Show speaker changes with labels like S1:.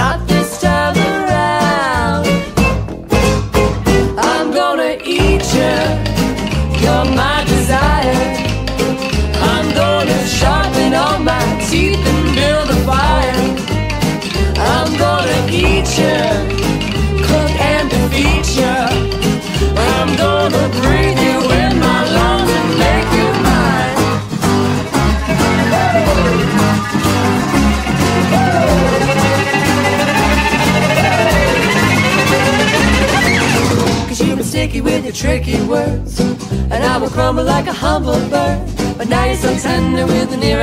S1: not this time around. I'm gonna eat you, you're my desire. I'm gonna sharpen all my teeth and build a fire. I'm gonna eat you, sticky with your tricky words. And I will crumble like a humble bird. But now you're so tender with an ear